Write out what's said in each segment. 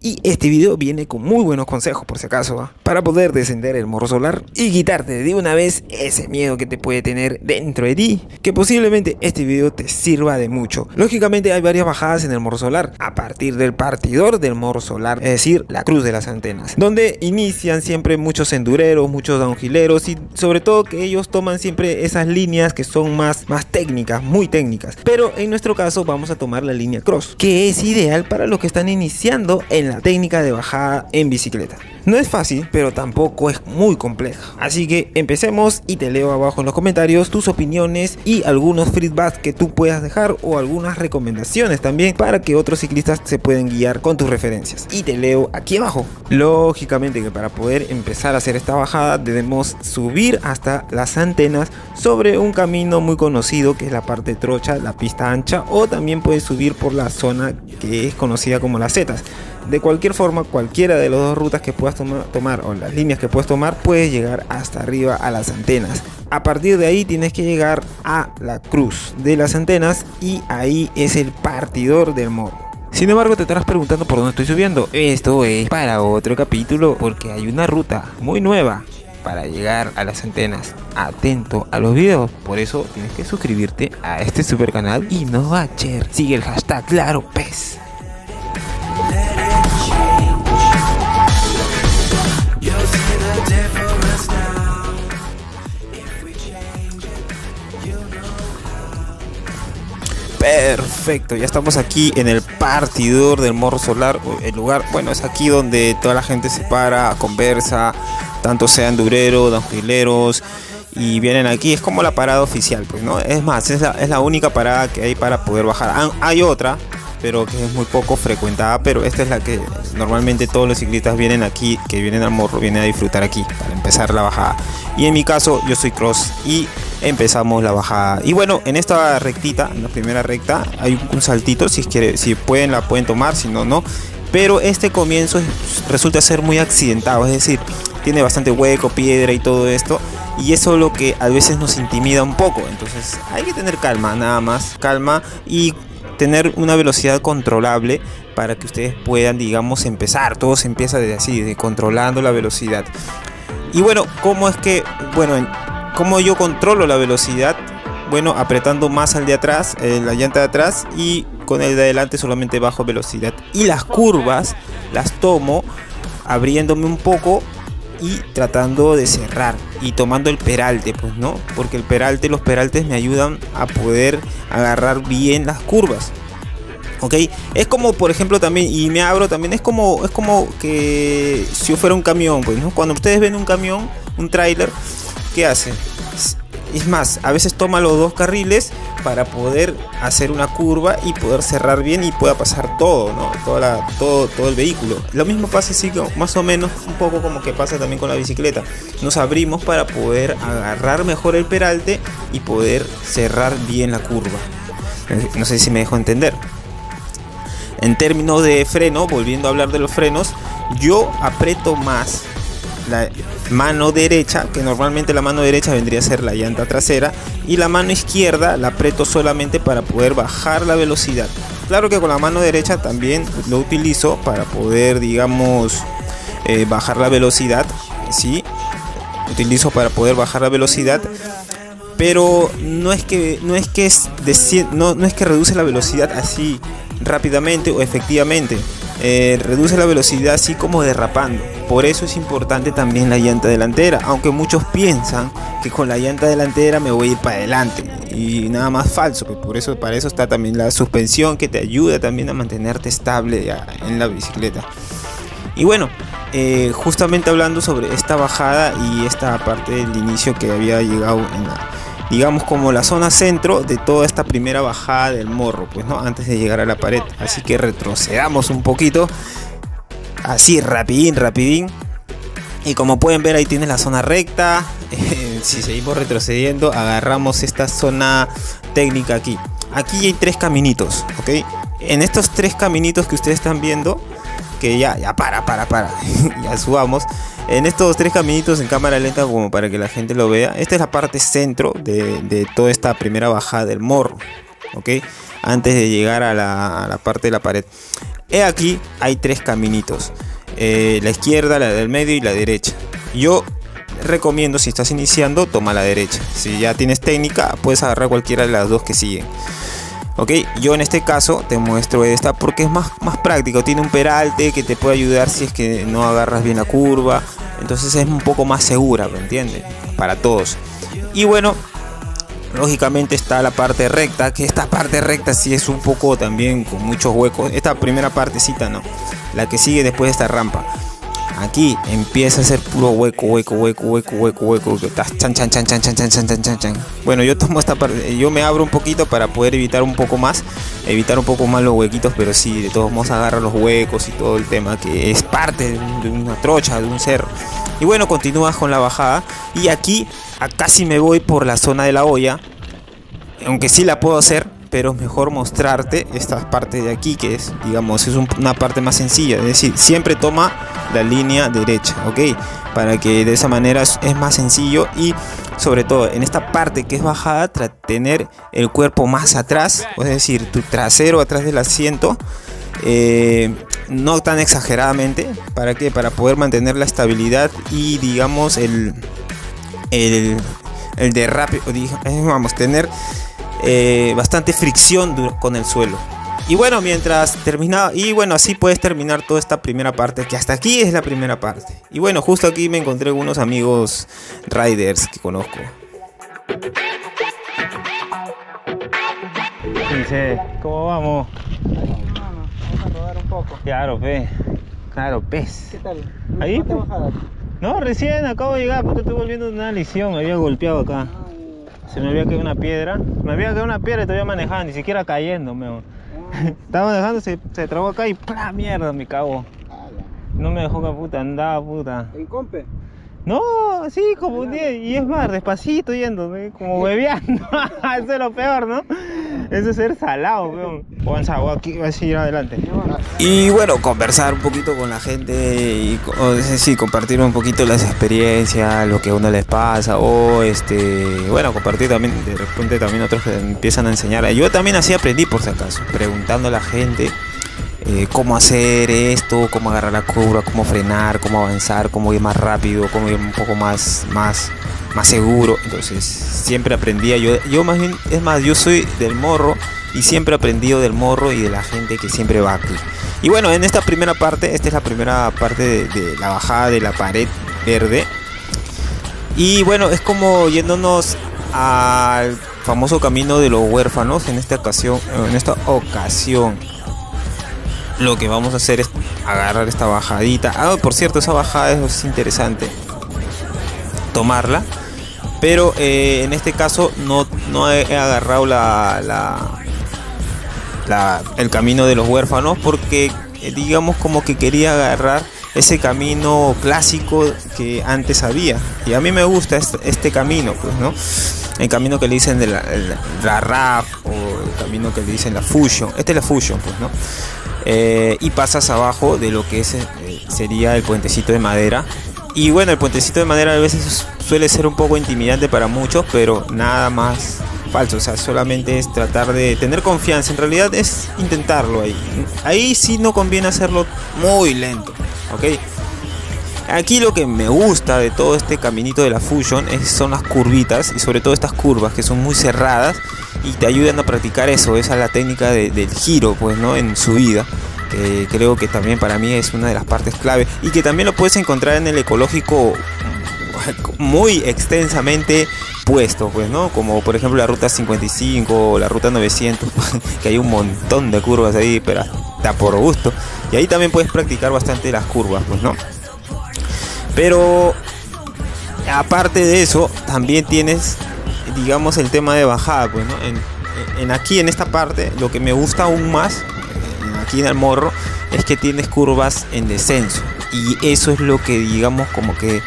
Y este video viene con muy buenos consejos por si acaso, para poder descender el morro solar y quitarte de una vez ese miedo que te puede tener dentro de ti, que posiblemente este video te sirva de mucho. Lógicamente hay varias bajadas en el morro solar, a partir del partidor del morro solar, es decir, la cruz de las antenas, donde inician siempre muchos endureros, muchos downhilleros y sobre todo que ellos toman siempre esas líneas que son más, más técnicas, muy técnicas. Pero en nuestro caso vamos a tomar la línea cross, que es ideal para los que están iniciando en la técnica de bajada en bicicleta. No es fácil, pero tampoco es muy compleja. Así que empecemos y te leo abajo en los comentarios tus opiniones y algunos feedback que tú puedas dejar o algunas recomendaciones también para que otros ciclistas se puedan guiar con tus referencias. Y te leo aquí abajo. Lógicamente que para poder empezar a hacer esta bajada debemos subir hasta las antenas sobre un camino muy conocido que es la parte trocha, la pista ancha o también puedes subir por la zona que es conocida como las setas. De cualquier forma, cualquiera de las dos rutas que puedas tomar o las líneas que puedes tomar, puedes llegar hasta arriba a las antenas. A partir de ahí tienes que llegar a la cruz de las antenas y ahí es el partidor del morro. Sin embargo, te estarás preguntando por dónde estoy subiendo. Esto es para otro capítulo porque hay una ruta muy nueva para llegar a las antenas. Atento a los videos. Por eso tienes que suscribirte a este super canal y no bacher. Sigue el hashtag claro pez. Perfecto, ya estamos aquí en el partidor del Morro Solar. El lugar, bueno, es aquí donde toda la gente se para, conversa, tanto sean dureros, donjileros, y vienen aquí. Es como la parada oficial, pues, ¿no? Es más, es la, es la única parada que hay para poder bajar. Hay otra, pero que es muy poco frecuentada, pero esta es la que normalmente todos los ciclistas vienen aquí, que vienen al morro, vienen a disfrutar aquí para empezar la bajada. Y en mi caso, yo soy cross y empezamos la bajada. Y bueno, en esta rectita, en la primera recta, hay un saltito, si, quiere, si pueden la pueden tomar, si no, no. Pero este comienzo resulta ser muy accidentado, es decir, tiene bastante hueco, piedra y todo esto. Y eso es lo que a veces nos intimida un poco. Entonces hay que tener calma, nada más, calma y tener una velocidad controlable para que ustedes puedan, digamos, empezar. Todo se empieza desde así, de controlando la velocidad. Y bueno, ¿cómo es que, bueno, cómo yo controlo la velocidad? Bueno, apretando más al de atrás, eh, la llanta de atrás y con el de adelante solamente bajo velocidad. Y las curvas las tomo abriéndome un poco y tratando de cerrar y tomando el peralte, pues no, porque el peralte, los peraltes me ayudan a poder agarrar bien las curvas. ¿ok? Es como, por ejemplo, también, y me abro también, es como, es como que si yo fuera un camión, pues, ¿no? Cuando ustedes ven un camión, un tráiler, ¿qué hace? Es más, a veces toma los dos carriles para poder hacer una curva y poder cerrar bien y pueda pasar todo, ¿no? Toda todo, todo el vehículo. Lo mismo pasa así, más o menos, un poco como que pasa también con la bicicleta. Nos abrimos para poder agarrar mejor el peralte y poder cerrar bien la curva. No sé si me dejo entender. En términos de freno, volviendo a hablar de los frenos, yo aprieto más la mano derecha, que normalmente la mano derecha vendría a ser la llanta trasera, y la mano izquierda la aprieto solamente para poder bajar la velocidad. Claro que con la mano derecha también lo utilizo para poder, digamos, eh, bajar la velocidad, ¿sí? Utilizo para poder bajar la velocidad, pero no es que no es que es no, no es que reduce la velocidad así rápidamente o efectivamente eh, reduce la velocidad así como derrapando. Por eso es importante también la llanta delantera, aunque muchos piensan que con la llanta delantera me voy a ir para adelante y nada más falso, pues por eso para eso está también la suspensión que te ayuda también a mantenerte estable en la bicicleta. Y bueno, eh, justamente hablando sobre esta bajada y esta parte del inicio que había llegado en la, digamos como la zona centro de toda esta primera bajada del morro, pues no, antes de llegar a la pared. Así que retrocedamos un poquito, así rapidín, rapidín. Y como pueden ver ahí tiene la zona recta. si seguimos retrocediendo, agarramos esta zona técnica aquí. Aquí hay tres caminitos, ¿ok? En estos tres caminitos que ustedes están viendo, que ya, ya para, para, para, ya subamos en estos tres caminitos en cámara lenta como para que la gente lo vea. Esta es la parte centro de, toda esta primera bajada del morro, ¿ok? Antes de llegar a la, parte de la pared. He aquí, hay tres caminitos. Eh, la izquierda, la del medio y la derecha. Yo recomiendo, si estás iniciando, toma la derecha. Si ya tienes técnica, puedes agarrar cualquiera de las dos que siguen. Ok, yo en este caso te muestro esta porque es más, más práctico. Tiene un peralte que te puede ayudar si es que no agarras bien la curva. Entonces es un poco más segura, ¿me entiendes? Para todos. Y bueno, lógicamente está la parte recta, que esta parte recta sí es un poco también con muchos huecos. Esta primera partecita no, la que sigue después de esta rampa. Aquí empieza a ser puro hueco, hueco, hueco, hueco, hueco, hueco. Chan, chan, chan, chan, chan, chan, chan, chan, chan. Bueno, yo tomo esta parte, yo me abro un poquito para poder evitar un poco más, evitar un poco más los huequitos, pero sí, de todos modos agarra los huecos y todo el tema que es parte de una trocha, de un cerro. Y bueno, continúas con la bajada y aquí casi me voy por la zona de la olla, aunque sí la puedo hacer, pero es mejor mostrarte esta parte de aquí que es, digamos, es una parte más sencilla, es decir, siempre toma la línea derecha, ¿ok? Para que de esa manera es, más sencillo y sobre todo en esta parte que es bajada, tener el cuerpo más atrás, es decir, tu trasero atrás del asiento, eh, no tan exageradamente, ¿para qué? Para poder mantener la estabilidad y digamos el, el, el derrape, vamos, tener eh, bastante fricción con el suelo. Y bueno, mientras termina, y bueno, así puedes terminar toda esta primera parte, que hasta aquí es la primera parte. Y bueno, justo aquí me encontré unos amigos riders que conozco. Dice, ¿cómo vamos? Vamos a rodar un poco. Claro, pe. Claro, pez. ¿Qué tal? Ahí. No, recién acabo de llegar porque estoy volviendo de una lesión, me había golpeado acá. Se me había caído una piedra. Me había caído una piedra y todavía manejando, ni siquiera cayendo, me. Estaba manejando, se, se trabó acá y ¡plá! mierda, me cago. No me dejó que puta, andaba puta. ¿En compe? No, sí, como un día, y es más, despacito yendo, como bebeando. Eso es lo peor, ¿no? Eso es ser salado, weón. Avanza, aquí va a seguir adelante. Y bueno, conversar un poquito con la gente y sí, compartir un poquito las experiencias, lo que a uno les pasa, o este, bueno, compartir también, de repente también otros que empiezan a enseñar. Yo también así aprendí por si acaso, preguntando a la gente eh, cómo hacer esto, cómo agarrar la curva, cómo frenar, cómo avanzar, cómo ir más rápido, cómo ir un poco más, más, más seguro. Entonces siempre aprendía. Yo, yo más bien, es más, yo soy del morro y siempre he aprendido del morro y de la gente que siempre va aquí. Y bueno, en esta primera parte, esta es la primera parte de, de la bajada de la pared verde. Y bueno, es como yéndonos al famoso camino de los huérfanos en esta ocasión, en esta ocasión lo que vamos a hacer es agarrar esta bajadita. Ah, por cierto, esa bajada es interesante. Tomarla. Pero eh, en este caso no, no he, agarrado la, el camino de los huérfanos porque eh, digamos como que quería agarrar ese camino clásico que antes había. Y a mí me gusta este, este camino, pues, ¿no? El camino que le dicen de la, la, RAF o el camino que le dicen la Fusion. Este es la Fusion, pues, ¿no? Eh, y pasas abajo de lo que es, eh, sería el puentecito de madera. Y bueno, el puentecito de madera a veces suele ser un poco intimidante para muchos, pero nada más falso. O sea, solamente es tratar de tener confianza. En realidad es intentarlo ahí. Ahí sí no conviene hacerlo muy lento. ¿Ok? Aquí lo que me gusta de todo este caminito de la Fusion es, son las curvitas y sobre todo estas curvas que son muy cerradas y te ayudan a practicar eso, esa es la técnica del giro, pues, ¿no? En su vida, que creo que también para mí es una de las partes clave y que también lo puedes encontrar en el ecológico muy extensamente puesto, pues, ¿no? Como por ejemplo la ruta 55 o la ruta 900, que hay un montón de curvas ahí, pero está por gusto. Y ahí también puedes practicar bastante las curvas, pues, ¿no? Pero aparte de eso, también tienes, digamos, el tema de bajada, pues, ¿no? En, aquí, en esta parte, lo que me gusta aún más, aquí en el morro, es que tienes curvas en descenso. Y eso es lo que, digamos, como que,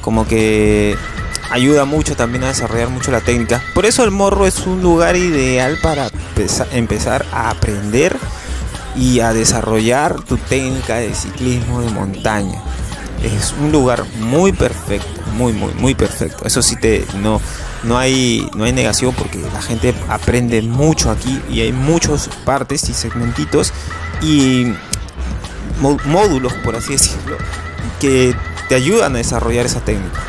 como que ayuda mucho también a desarrollar mucho la técnica. Por eso el morro es un lugar ideal para empezar a aprender y a desarrollar tu técnica de ciclismo de montaña es un lugar muy perfecto, muy muy muy perfecto. Eso sí te no no hay no hay negación porque la gente aprende mucho aquí y hay muchos partes y segmentitos y módulos, por así decirlo, que te ayudan a desarrollar esa técnica.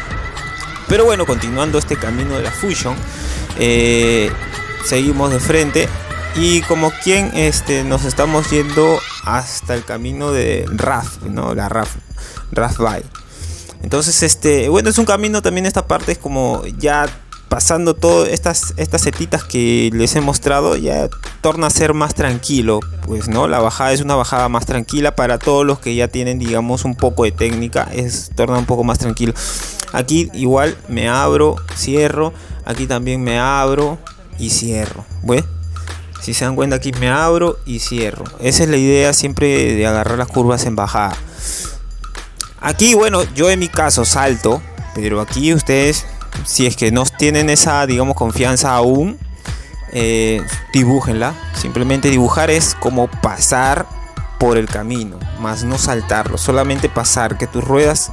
Pero bueno, continuando este camino de la Fusion, eh, seguimos de frente y como quien este, nos estamos yendo hasta el camino de RAF, ¿no? La RAF, RAF Bay. Entonces, este, bueno, es un camino también esta parte es como ya pasando todas estas, estas setitas que les he mostrado, ya torna a ser más tranquilo, pues, ¿no? La bajada es una bajada más tranquila para todos los que ya tienen, digamos, un poco de técnica, es, torna un poco más tranquilo. Aquí igual me abro, cierro, aquí también me abro y cierro, ¿ves? Si se dan cuenta aquí me abro y cierro. Esa es la idea siempre de agarrar las curvas en bajada. Aquí, bueno, yo en mi caso salto, pero aquí ustedes, si es que no tienen esa, digamos, confianza aún, eh, dibújenla. Simplemente dibujar es como pasar por el camino, más no saltarlo, solamente pasar, que tus ruedas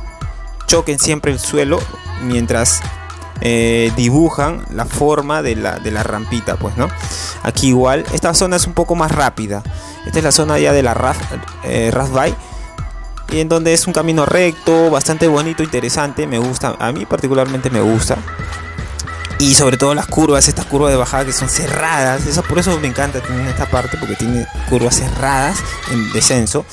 choquen siempre el suelo mientras eh, dibujan la forma de la, de la, rampita, pues, ¿no? Aquí igual, esta zona es un poco más rápida. Esta es la zona ya de la Ras, eh, y en donde es un camino recto, bastante bonito, interesante, me gusta, a mí particularmente me gusta. Y sobre todo las curvas, estas curvas de bajada que son cerradas, eso por eso me encanta tener esta parte, porque tiene curvas cerradas en descenso.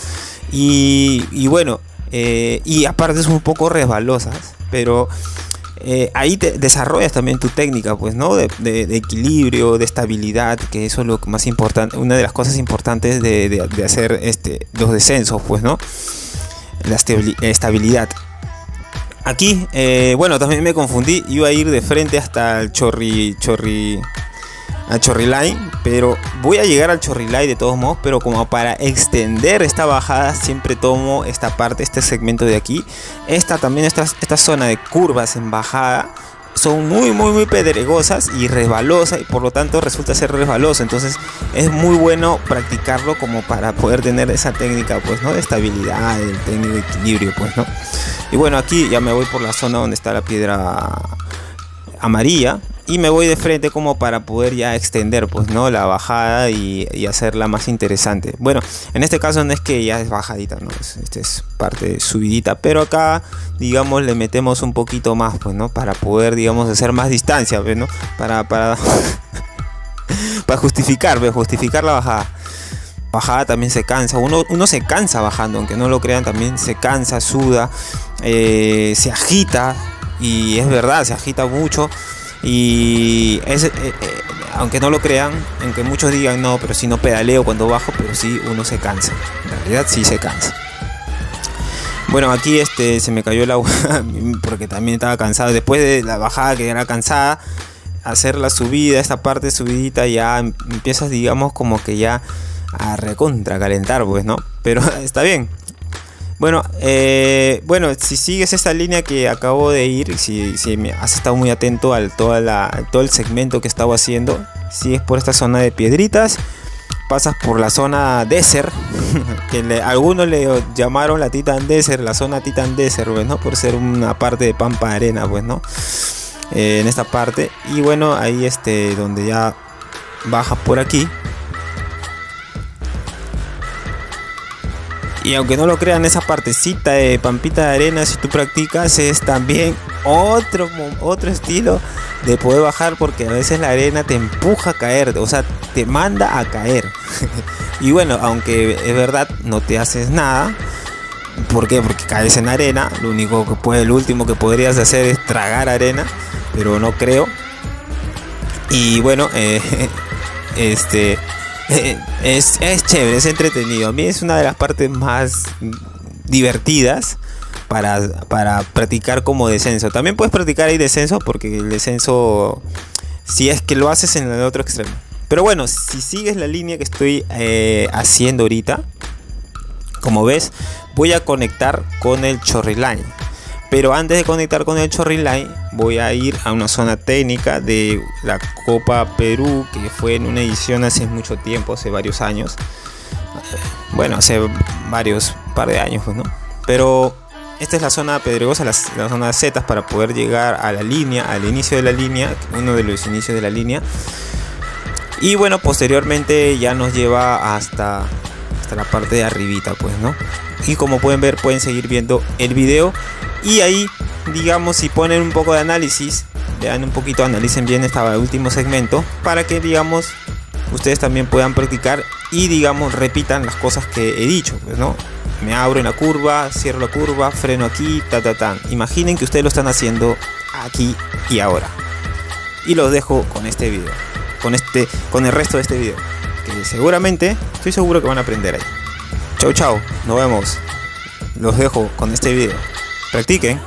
Y, bueno, eh, y aparte son un poco resbalosas, pero eh, ahí desarrollas también tu técnica, pues, ¿no? De, equilibrio, de estabilidad, que eso es lo más importante, una de las cosas importantes de, hacer este, los descensos, pues, ¿no? La estabilidad. Aquí, eh, bueno, también me confundí, iba a ir de frente hasta el chorri, chorri, a Chorrilay, pero voy a llegar al Chorrilay de todos modos, pero como para extender esta bajada siempre tomo esta parte, este segmento de aquí. Esta también, esta, esta zona de curvas en bajada son muy muy muy pedregosas y resbalosas y por lo tanto resulta ser resbaloso. Entonces es muy bueno practicarlo como para poder tener esa técnica pues no de estabilidad el técnico de equilibrio pues no y bueno aquí ya me voy por la zona donde está la piedra amarilla y me voy de frente como para poder ya extender pues no la bajada y, hacerla más interesante. Bueno en este caso no es que ya es bajadita no este es parte subidita pero acá digamos le metemos un poquito más pues no para poder digamos hacer más distancia pues, no para para para justificar pues, justificar la bajada. Bajada también se cansa uno, uno se cansa bajando aunque no lo crean también se cansa suda eh, se agita y es verdad se agita mucho y es, eh, eh, aunque no lo crean, aunque muchos digan no, pero si no pedaleo cuando bajo, pero sí uno se cansa. En realidad sí se cansa. Bueno, aquí este se me cayó el agua porque también estaba cansado. Después de la bajada que era cansada, hacer la subida, esta parte subidita ya em, empiezas digamos como que ya a recontra calentar, pues, ¿no? Pero está bien. Bueno, eh, bueno, si sigues esta línea que acabo de ir, si, si has estado muy atento al toda la, todo el segmento que estaba haciendo, sigues por esta zona de piedritas, pasas por la zona desert, que algunos le llamaron la Titan Desert, la zona Titan Desert, pues, ¿no? Por ser una parte de pampa arena, pues, ¿no? Eh, en esta parte. Y bueno, ahí este, donde ya bajas por aquí, Y aunque no lo crean, esa partecita de pampita de arena, si tú practicas, es también otro, otro estilo de poder bajar porque a veces la arena te empuja a caer, o sea, te manda a caer. y bueno, aunque es verdad, no te haces nada. ¿Por qué? Porque caes en arena. Lo único que puede, el último que podrías hacer es tragar arena, pero no creo. Y bueno, eh, este es, es chévere, es entretenido. A mí es una de las partes más divertidas para, para practicar como descenso. También puedes practicar ahí descenso porque el descenso, si es que lo haces en el otro extremo. Pero bueno, si sigues la línea que estoy eh, haciendo ahorita, como ves, voy a conectar con el Chorriline. Pero antes de conectar con el Chorriline, voy a ir a una zona técnica de la Copa Perú, que fue en una edición hace mucho tiempo, hace varios años. Bueno, hace varios par de años, pues, ¿no? Pero esta es la zona pedregosa, la, zona de setas para poder llegar a la línea, al inicio de la línea, uno de los inicios de la línea. Y bueno, posteriormente ya nos lleva hasta hasta la parte de arribita, pues, ¿no? Y como pueden ver, pueden seguir viendo el video. Y ahí, digamos, si ponen un poco de análisis, vean un poquito, analicen bien este último segmento, para que, digamos, ustedes también puedan practicar y, digamos, repitan las cosas que he dicho, pues, ¿no? Me abro en la curva, cierro la curva, freno aquí, ta, ta, ta. Imaginen que ustedes lo están haciendo aquí y ahora. Y los dejo con este video, con, este, con el resto de este video que seguramente, estoy seguro que van a aprender ahí. Chau chau, nos vemos. Los dejo con este video. Practiquen.